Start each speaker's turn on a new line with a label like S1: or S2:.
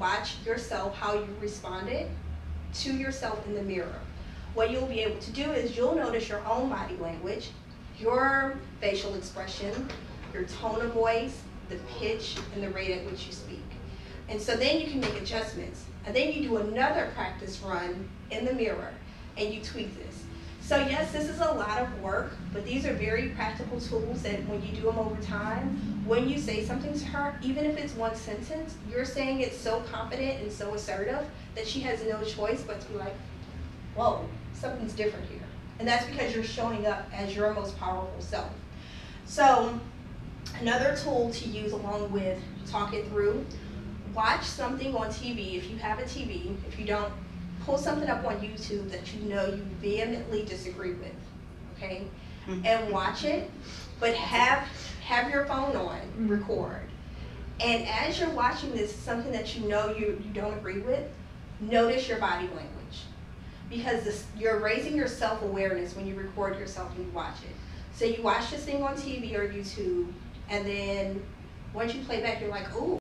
S1: watch yourself how you responded to yourself in the mirror. What you'll be able to do is you'll notice your own body language, your facial expression, your tone of voice, the pitch, and the rate at which you speak. And so then you can make adjustments. And then you do another practice run in the mirror and you tweak this. So yes, this is a lot of work, but these are very practical tools that when you do them over time, when you say something to her, even if it's one sentence, you're saying it so confident and so assertive that she has no choice but to be like, whoa, something's different here. And that's because you're showing up as your most powerful self. So another tool to use along with talk it through, watch something on TV if you have a TV. If you don't, pull something up on YouTube that you know you vehemently disagree with, okay? Mm-hmm. And watch it, but have have your phone on, mm-hmm. record. And as you're watching this, something that you know you, you don't agree with, notice your body language. Because this, you're raising your self-awareness when you record yourself and you watch it. So you watch this thing on TV or YouTube, and then once you play back, you're like, ooh,